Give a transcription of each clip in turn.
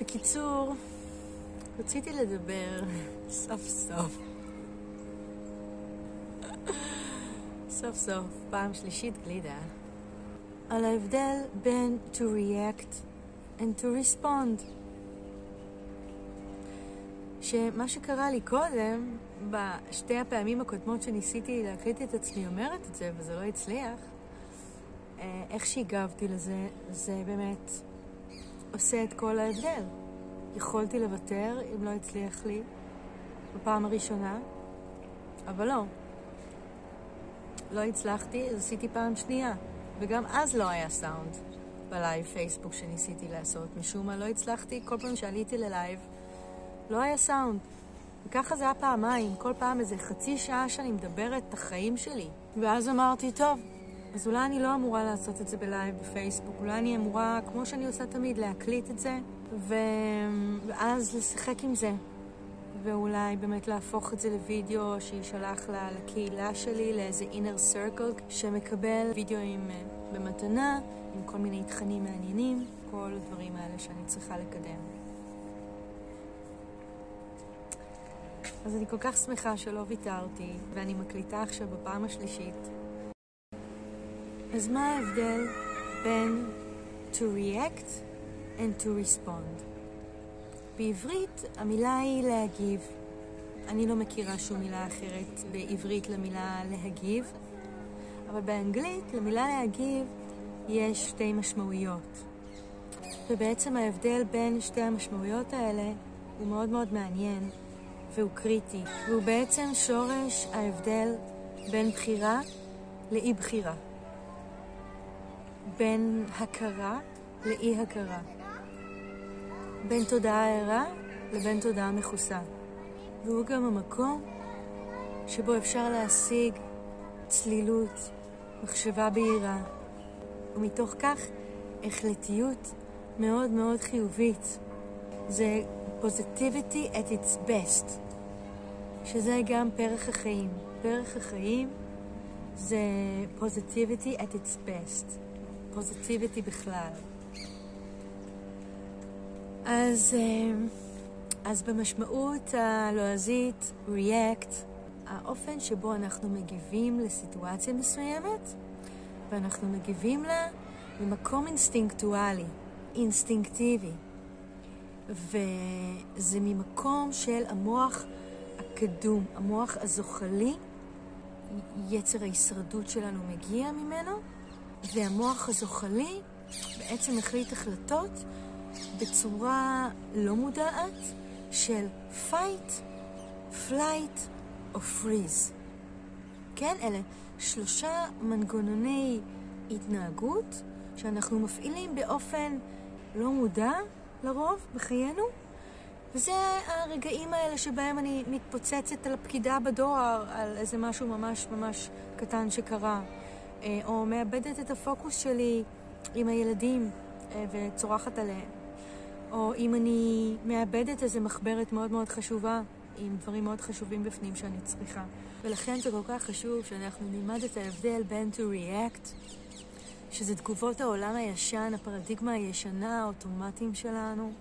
בקיצור, רציתי לדבר סוף סוף. סוף סוף, פעם שלישית גלידה, על ההבדל בין to react and to respond. שמה שקרה לי קודם, בשתי הפעמים הקודמות שניסיתי להקליט את עצמי אומרת את זה, וזה לא הצליח, אה, איך שהגבתי לזה, זה באמת עושה את כל ההבדל. יכולתי לוותר אם לא הצליח לי בפעם הראשונה, אבל לא. לא הצלחתי, אז עשיתי פעם שנייה. וגם אז לא היה סאונד בלייב פייסבוק שניסיתי לעשות. משום מה לא הצלחתי, כל פעם שעליתי ללייב, לא היה סאונד. וככה זה היה פעמיים, כל פעם איזה חצי שעה שאני מדברת את החיים שלי. ואז אמרתי, טוב, אז אולי אני לא אמורה לעשות את זה בלייב בפייסבוק, אולי אני אמורה, כמו שאני עושה תמיד, להקליט את זה, ו... ואז לשחק עם זה. ואולי באמת להפוך את זה לוידאו שישלח לה, לקהילה שלי, לאיזה inner circle שמקבל וידאוים אה, במתנה, עם כל מיני תכנים מעניינים, כל הדברים האלה שאני צריכה לקדם. אז אני כל כך שמחה שלא ויתרתי, ואני מקליטה עכשיו בפעם השלישית. אז מה ההבדל בין to react and to respond? בעברית המילה היא להגיב. אני לא מכירה שום מילה אחרת בעברית למילה להגיב, אבל באנגלית למילה להגיב יש שתי משמעויות. ובעצם ההבדל בין שתי המשמעויות האלה הוא מאוד מאוד מעניין והוא קריטי, והוא בעצם שורש ההבדל בין בחירה לאי בחירה. בין הכרה לאי הכרה. בין תודעה ערה לבין תודעה מכוסה. והוא גם המקום שבו אפשר להשיג צלילות, מחשבה בהירה, ומתוך כך החלטיות מאוד מאוד חיובית. זה positivity at its best, שזה גם פרח החיים. פרח החיים זה positivity at its best, positivity בכלל. אז, אה, אז במשמעות הלועזית, react, האופן שבו אנחנו מגיבים לסיטואציה מסוימת, ואנחנו מגיבים לה ממקום אינסטינקטואלי, אינסטינקטיבי. וזה ממקום של המוח הקדום, המוח הזוחלי, יצר ההישרדות שלנו מגיע ממנו, והמוח הזוחלי בעצם החליט החלטות בצורה לא מודעת של fight, flight או freeze. כן, אלה שלושה מנגנוני התנהגות שאנחנו מפעילים באופן לא מודע לרוב בחיינו, וזה הרגעים האלה שבהם אני מתפוצצת על הפקידה בדואר, על איזה משהו ממש ממש קטן שקרה, או מאבדת את הפוקוס שלי עם הילדים אה, וצורחת עליהם. או אם אני מאבדת איזה מחברת מאוד מאוד חשובה, עם דברים מאוד חשובים בפנים שאני צריכה. ולכן זה כל כך חשוב שאנחנו נלמד את ההבדל בין to react, שזה תגובות העולם הישן, הפרדיגמה הישנה, האוטומטיים שלנו,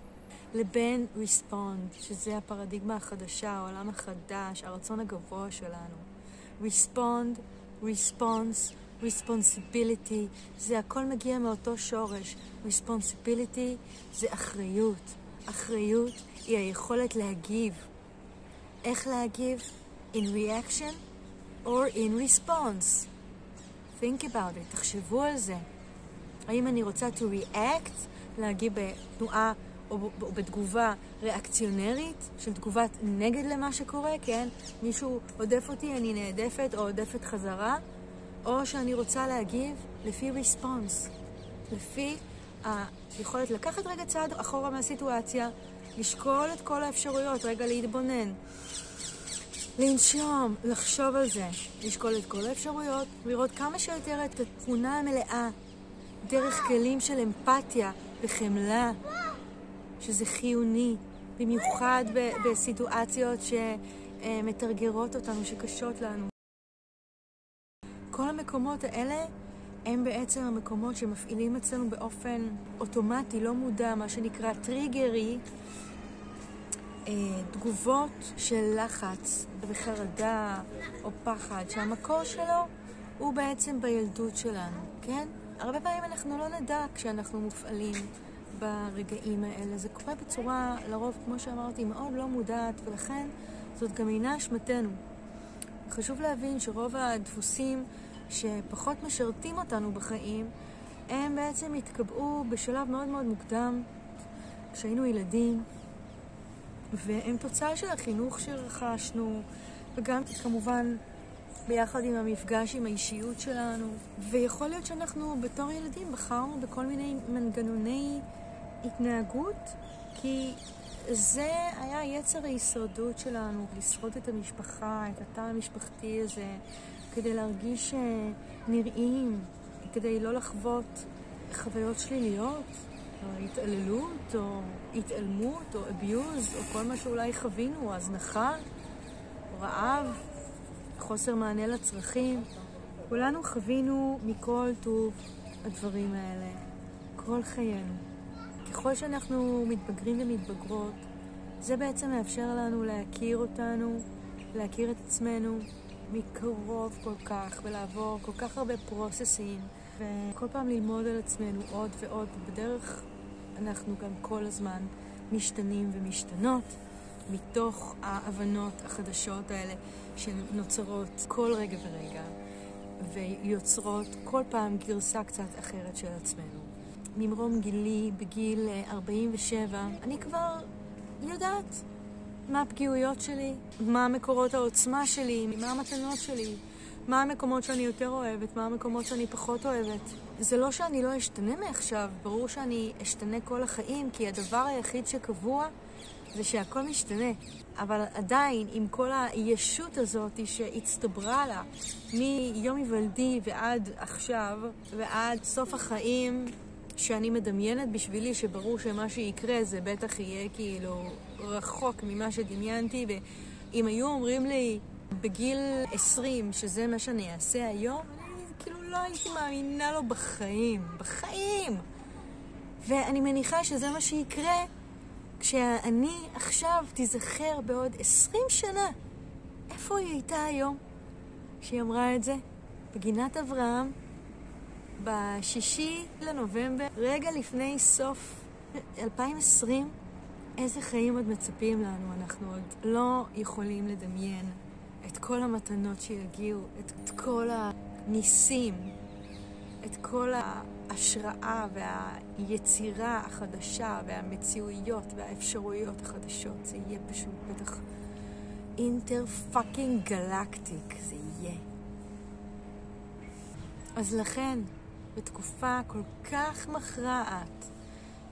לבין respond, שזה הפרדיגמה החדשה, העולם החדש, הרצון הגבוה שלנו. respond, response, responsibility, זה הכל מגיע מאותו שורש. responsibility זה אחריות. אחריות היא היכולת להגיב. איך להגיב? in reaction or in response. think about it, תחשבו על זה. האם אני רוצה to react, להגיב בתנועה או בתגובה ריאקציונרית, של תגובת נגד למה שקורה, כן? מישהו עודף אותי, אני נעדפת או עודפת חזרה, או שאני רוצה להגיב לפי ריספונס, לפי היכולת לקחת רגע צעד אחורה מהסיטואציה, לשקול את כל האפשרויות, רגע להתבונן, לנשום, לחשוב על זה, לשקול את כל האפשרויות, לראות כמה שיותר את התמונה המלאה, דרך כלים של אמפתיה וחמלה, שזה חיוני, במיוחד בסיטואציות שמתרגרות אותנו, שקשות לנו. כל המקומות האלה הם בעצם המקומות שמפעילים אצלנו באופן אוטומטי, לא מודע, מה שנקרא טריגרי, אה, תגובות של לחץ וחרדה או פחד, שהמקור שלו הוא בעצם בילדות שלנו, כן? הרבה פעמים אנחנו לא נדע כשאנחנו מופעלים ברגעים האלה. זה קורה בצורה, לרוב, כמו שאמרתי, מאוד לא מודעת, ולכן זאת גם אינה אשמתנו. חשוב להבין שרוב הדפוסים שפחות משרתים אותנו בחיים, הם בעצם התקבעו בשלב מאוד מאוד מוקדם, כשהיינו ילדים, והם תוצאה של החינוך שרכשנו, וגם כמובן ביחד עם המפגש עם האישיות שלנו. ויכול להיות שאנחנו בתור ילדים בחרנו בכל מיני מנגנוני התנהגות, כי זה היה יצר ההישרדות שלנו, לשרוד את המשפחה, את התא המשפחתי הזה, כדי להרגיש אה, נראים, כדי לא לחוות חוויות שליליות, או התעללות, או התעלמות, או abuse, או כל מה שאולי חווינו, הזנחה, רעב, חוסר מענה לצרכים. כולנו חווינו מכל טוב הדברים האלה, כל חיינו. ככל שאנחנו מתבגרים ומתבגרות, זה בעצם מאפשר לנו להכיר אותנו, להכיר את עצמנו מקרוב כל כך, ולעבור כל כך הרבה פרוססים, וכל פעם ללמוד על עצמנו עוד ועוד. בדרך אנחנו גם כל הזמן משתנים ומשתנות מתוך ההבנות החדשות האלה שנוצרות כל רגע ורגע, ויוצרות כל פעם גרסה קצת אחרת של עצמנו. ממרום גילי, בגיל 47, אה, אני כבר יודעת מה הפגיעויות שלי, מה מקורות העוצמה שלי, מה המתנות שלי, מה המקומות שאני יותר אוהבת, מה המקומות שאני פחות אוהבת. זה לא שאני לא אשתנה מעכשיו, ברור שאני אשתנה כל החיים, כי הדבר היחיד שקבוע זה שהכל משתנה. אבל עדיין, עם כל הישות הזאת שהצטברה לה מיום היוולדי ועד עכשיו, ועד סוף החיים, שאני מדמיינת בשבילי, שברור שמה שיקרה זה בטח יהיה כאילו רחוק ממה שדמיינתי, ואם היו אומרים לי בגיל 20 שזה מה שאני אעשה היום, אני כאילו לא הייתי מאמינה לו בחיים, בחיים. ואני מניחה שזה מה שיקרה כשאני עכשיו תיזכר בעוד 20 שנה. איפה היא הייתה היום כשהיא אמרה את זה? בגינת אברהם, בשישי לנובמבר, רגע לפני סוף 2020, איזה חיים עוד מצפים לנו? אנחנו עוד לא יכולים לדמיין את כל המתנות שיגיעו, את כל הניסים, את כל ההשראה והיצירה החדשה והמציאויות והאפשרויות החדשות. זה יהיה פשוט בטח inter fucking galactic, זה יהיה. אז לכן, בתקופה כל כך מכרעת,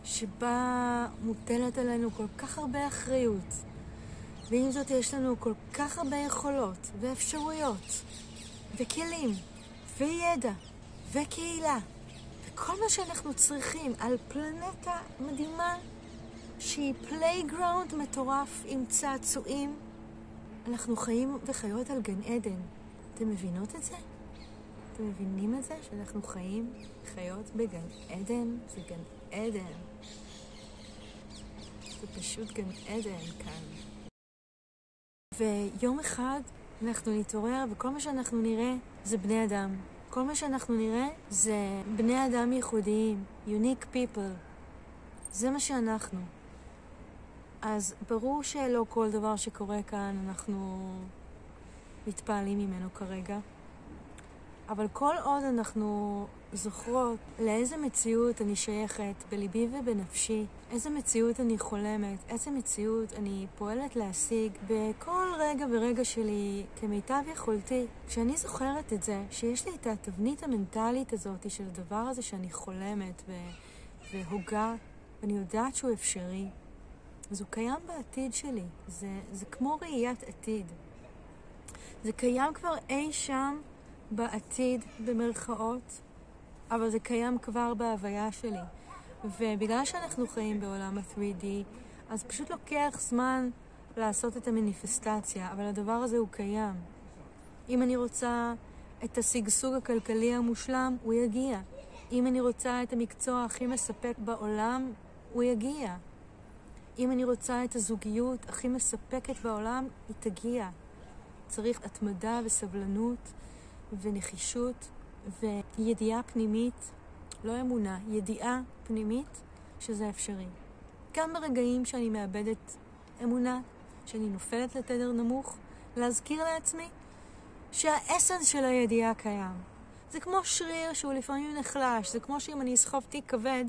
שבה מוטלת עלינו כל כך הרבה אחריות, ועם זאת יש לנו כל כך הרבה יכולות ואפשרויות וכלים וידע וקהילה וכל מה שאנחנו צריכים על פלנטה מדהימה שהיא playground מטורף עם צעצועים. אנחנו חיים וחיות על גן עדן. אתם מבינות את זה? אתם מבינים את זה? שאנחנו חיים, חיות בגן עדן? זה גן עדן. זה פשוט גן עדן כאן. ויום אחד אנחנו נתעורר וכל מה שאנחנו נראה זה בני אדם. כל מה שאנחנו נראה זה בני אדם ייחודיים, unique people. זה מה שאנחנו. אז ברור שלא כל דבר שקורה כאן אנחנו מתפעלים ממנו כרגע. אבל כל עוד אנחנו זוכרות לאיזה מציאות אני שייכת בליבי ובנפשי, איזה מציאות אני חולמת, איזה מציאות אני פועלת להשיג בכל רגע ורגע שלי כמיטב יכולתי. כשאני זוכרת את זה, שיש לי את התבנית המנטלית הזאת של הדבר הזה שאני חולמת ו- והוגה, ואני יודעת שהוא אפשרי, אז הוא קיים בעתיד שלי. זה, זה כמו ראיית עתיד. זה קיים כבר אי שם בעתיד, במרכאות, אבל זה קיים כבר בהוויה שלי. ובגלל שאנחנו חיים בעולם ה-3D, אז פשוט לוקח זמן לעשות את המניפסטציה, אבל הדבר הזה הוא קיים. אם אני רוצה את השגשוג הכלכלי המושלם, הוא יגיע. אם אני רוצה את המקצוע הכי מספק בעולם, הוא יגיע. אם אני רוצה את הזוגיות הכי מספקת בעולם, היא תגיע. צריך התמדה וסבלנות ונחישות וידיעה פנימית, לא אמונה, ידיעה פנימית שזה אפשרי. גם ברגעים שאני מאבדת אמונה, שאני נופלת לתדר נמוך, להזכיר לעצמי שהאסנס של הידיעה קיים. זה כמו שריר שהוא לפעמים נחלש, זה כמו שאם אני אסחוב תיק כבד,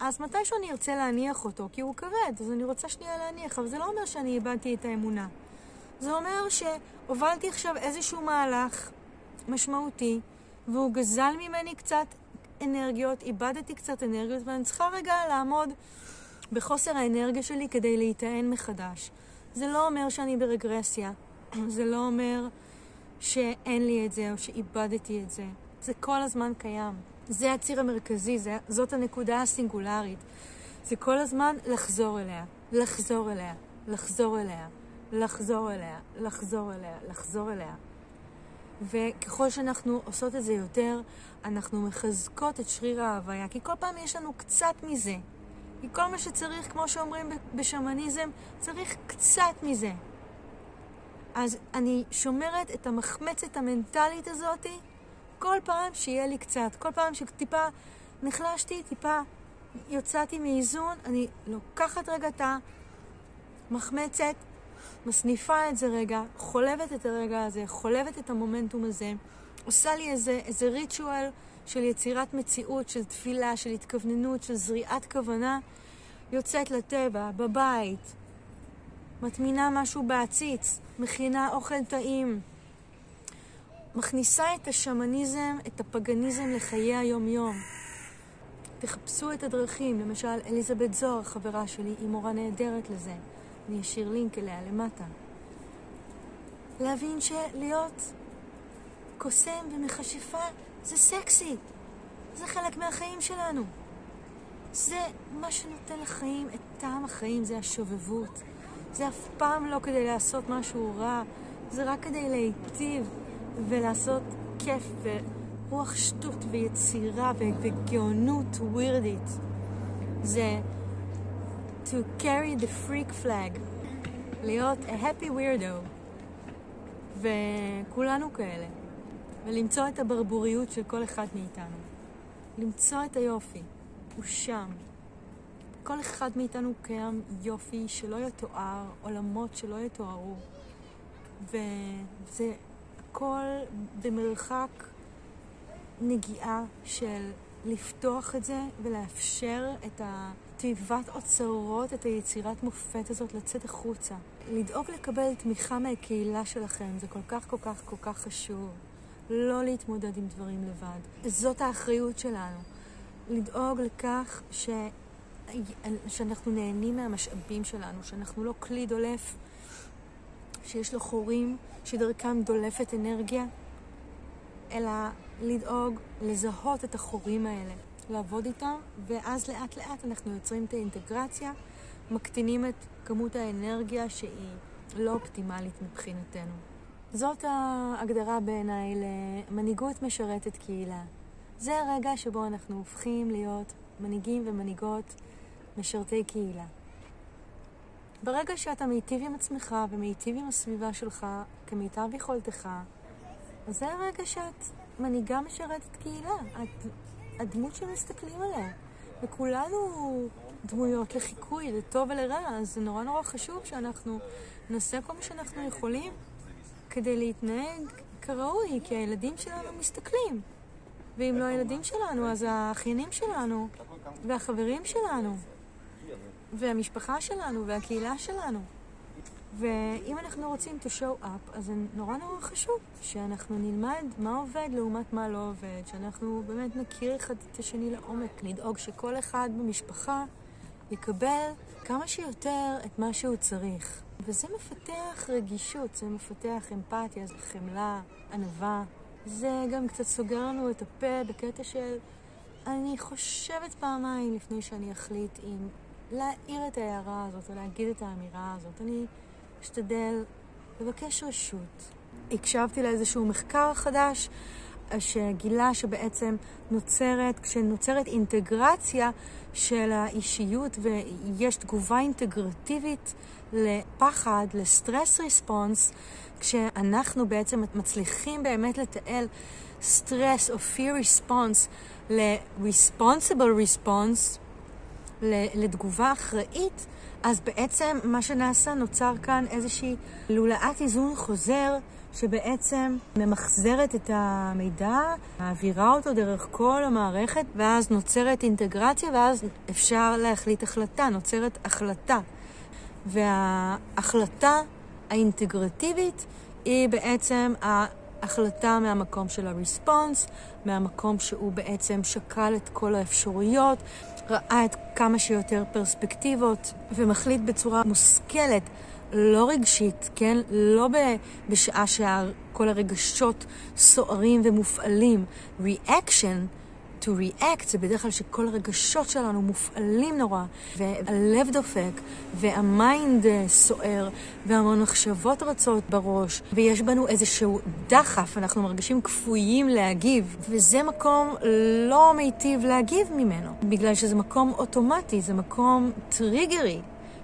אז מתישהו אני ארצה להניח אותו, כי הוא כבד, אז אני רוצה שנייה להניח, אבל זה לא אומר שאני איבדתי את האמונה. זה אומר שהובלתי עכשיו איזשהו מהלך משמעותי, והוא גזל ממני קצת אנרגיות, איבדתי קצת אנרגיות, ואני צריכה רגע לעמוד בחוסר האנרגיה שלי כדי להיטען מחדש. זה לא אומר שאני ברגרסיה, זה לא אומר שאין לי את זה או שאיבדתי את זה. זה כל הזמן קיים. זה הציר המרכזי, זה, זאת הנקודה הסינגולרית. זה כל הזמן לחזור אליה, לחזור אליה, לחזור אליה, לחזור אליה, לחזור אליה, לחזור אליה. וככל שאנחנו עושות את זה יותר, אנחנו מחזקות את שריר ההוויה, כי כל פעם יש לנו קצת מזה. כי כל מה שצריך, כמו שאומרים בשמניזם, צריך קצת מזה. אז אני שומרת את המחמצת המנטלית הזאתי כל פעם שיהיה לי קצת. כל פעם שטיפה נחלשתי, טיפה יצאתי מאיזון, אני לוקחת רגע את המחמצת, מסניפה את זה רגע, חולבת את הרגע הזה, חולבת את המומנטום הזה, עושה לי איזה, איזה ריטואל של יצירת מציאות, של תפילה, של התכווננות, של זריעת כוונה, יוצאת לטבע, בבית, מטמינה משהו בעציץ, מכינה אוכל טעים, מכניסה את השמניזם, את הפגניזם לחיי היום-יום. תחפשו את הדרכים, למשל אליזבת זוהר, חברה שלי, היא מורה נהדרת לזה. אני אשאיר לינק אליה למטה. להבין שלהיות קוסם ומכשפה זה סקסי. זה חלק מהחיים שלנו. זה מה שנותן לחיים את טעם החיים, זה השובבות. זה אף פעם לא כדי לעשות משהו רע, זה רק כדי להיטיב ולעשות כיף ורוח שטות ויצירה וגאונות ווירדית. זה to carry the freak flag, להיות a happy weirdo, וכולנו כאלה, ולמצוא את הברבוריות של כל אחד מאיתנו, למצוא את היופי, הוא שם. כל אחד מאיתנו קיים יופי שלא יתואר, עולמות שלא יתוארו, וזה הכל במרחק נגיעה של לפתוח את זה ולאפשר את התיבת אוצרות, את היצירת מופת הזאת לצאת החוצה. לדאוג לקבל תמיכה מהקהילה שלכם, זה כל כך כל כך כל כך חשוב. לא להתמודד עם דברים לבד. זאת האחריות שלנו. לדאוג לכך ש... שאנחנו נהנים מהמשאבים שלנו, שאנחנו לא כלי דולף שיש לו חורים שדרכם דולפת אנרגיה, אלא לדאוג לזהות את החורים האלה, לעבוד איתם, ואז לאט לאט אנחנו יוצרים את האינטגרציה, מקטינים את כמות האנרגיה שהיא לא אופטימלית מבחינתנו. זאת ההגדרה בעיניי למנהיגות משרתת קהילה. זה הרגע שבו אנחנו הופכים להיות מנהיגים ומנהיגות משרתי קהילה. ברגע שאתה מיטיב עם עצמך ומיטיב עם הסביבה שלך כמיטב יכולתך, אז זה הרגע שאת מנהיגה משרתת קהילה. את הדמות שמסתכלים עליה. וכולנו דמויות לחיקוי, לטוב ולרע, אז זה נורא נורא חשוב שאנחנו נעשה כל מה שאנחנו יכולים כדי להתנהג כראוי, כי הילדים שלנו מסתכלים. ואם לא הילדים שלנו, אז האחיינים שלנו והחברים שלנו. והמשפחה שלנו והקהילה שלנו. ואם אנחנו רוצים to show up, אז זה נורא נורא חשוב שאנחנו נלמד מה עובד לעומת מה לא עובד, שאנחנו באמת נכיר אחד את השני לעומק, לדאוג שכל אחד במשפחה יקבל כמה שיותר את מה שהוא צריך. וזה מפתח רגישות, זה מפתח אמפתיה, זה חמלה, ענווה. זה גם קצת סוגר לנו את הפה בקטע של אני חושבת פעמיים לפני שאני אחליט אם להעיר את ההערה הזאת, או להגיד את האמירה הזאת. אני אשתדל לבקש רשות, הקשבתי לאיזשהו מחקר חדש שגילה שבעצם נוצרת, כשנוצרת אינטגרציה של האישיות ויש תגובה אינטגרטיבית לפחד, לסטרס ריספונס, כשאנחנו בעצם מצליחים באמת לתעל סטרס או fear response ל-responsible response, לתגובה אחראית, אז בעצם מה שנעשה, נוצר כאן איזושהי לולאת איזון חוזר שבעצם ממחזרת את המידע, מעבירה אותו דרך כל המערכת, ואז נוצרת אינטגרציה, ואז אפשר להחליט החלטה, נוצרת החלטה. וההחלטה האינטגרטיבית היא בעצם ההחלטה מהמקום של הריספונס, מהמקום שהוא בעצם שקל את כל האפשרויות, ראה את כמה שיותר פרספקטיבות ומחליט בצורה מושכלת, לא רגשית, כן? לא בשעה שכל הרגשות סוערים ומופעלים. reaction to react זה בדרך כלל שכל הרגשות שלנו מופעלים נורא, והלב דופק, והמיינד אה, סוער, והמחשבות רצות בראש, ויש בנו איזשהו דחף, אנחנו מרגישים כפויים להגיב, וזה מקום לא מיטיב להגיב ממנו, בגלל שזה מקום אוטומטי, זה מקום טריגרי.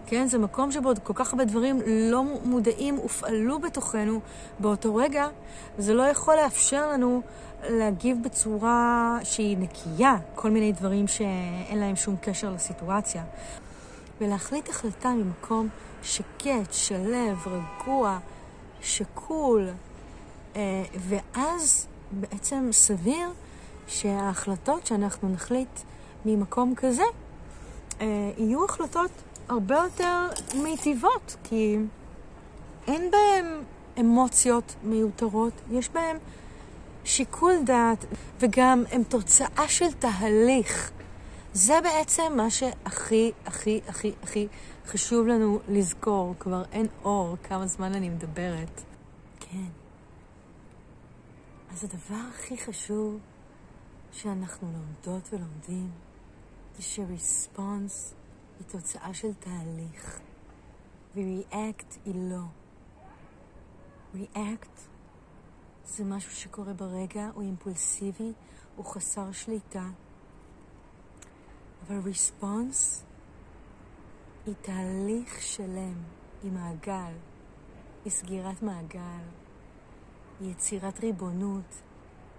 כן? זה מקום שבו כל כך הרבה דברים לא מודעים הופעלו בתוכנו באותו רגע, וזה לא יכול לאפשר לנו להגיב בצורה שהיא נקייה, כל מיני דברים שאין להם שום קשר לסיטואציה. ולהחליט החלטה ממקום שקט, שלב, רגוע, שקול, אה, ואז בעצם סביר שההחלטות שאנחנו נחליט ממקום כזה אה, יהיו החלטות הרבה יותר מיטיבות, כי אין בהם אמוציות מיותרות, יש בהם שיקול דעת, וגם הם תוצאה של תהליך. זה בעצם מה שהכי, הכי, הכי, הכי חשוב לנו לזכור. כבר אין אור, כמה זמן אני מדברת. כן. אז הדבר הכי חשוב שאנחנו לומדות ולומדים זה שריספונס היא תוצאה של תהליך, ו-react היא לא. react זה משהו שקורה ברגע, הוא אימפולסיבי, הוא חסר שליטה. אבל ריספונס היא תהליך שלם, היא מעגל, היא סגירת מעגל, היא יצירת ריבונות,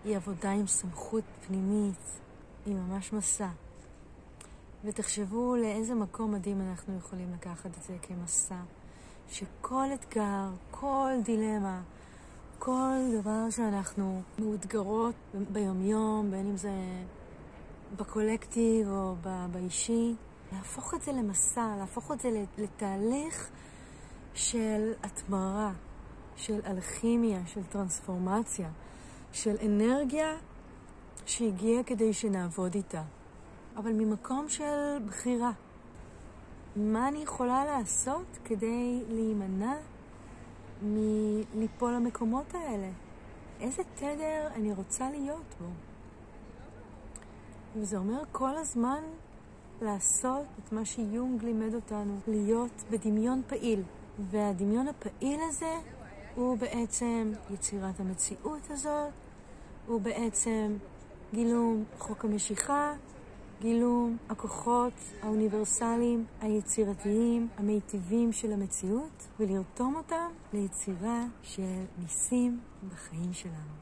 היא עבודה עם סמכות פנימית, היא ממש מסע. ותחשבו לאיזה מקום מדהים אנחנו יכולים לקחת את זה כמסע, שכל אתגר, כל דילמה, כל דבר שאנחנו מאותגרות ביומיום, בין אם זה בקולקטיב או באישי, להפוך את זה למסע, להפוך את זה לתהליך של התמרה, של אלכימיה, של טרנספורמציה, של אנרגיה שהגיעה כדי שנעבוד איתה. אבל ממקום של בחירה. מה אני יכולה לעשות כדי להימנע מליפול למקומות האלה? איזה תדר אני רוצה להיות בו? וזה אומר כל הזמן לעשות את מה שיונג לימד אותנו, להיות בדמיון פעיל. והדמיון הפעיל הזה הוא בעצם יצירת המציאות הזאת, הוא בעצם גילום חוק המשיכה, גילום הכוחות האוניברסליים, היצירתיים, המיטיבים של המציאות, ולרתום אותם ליצירה של ניסים בחיים שלנו.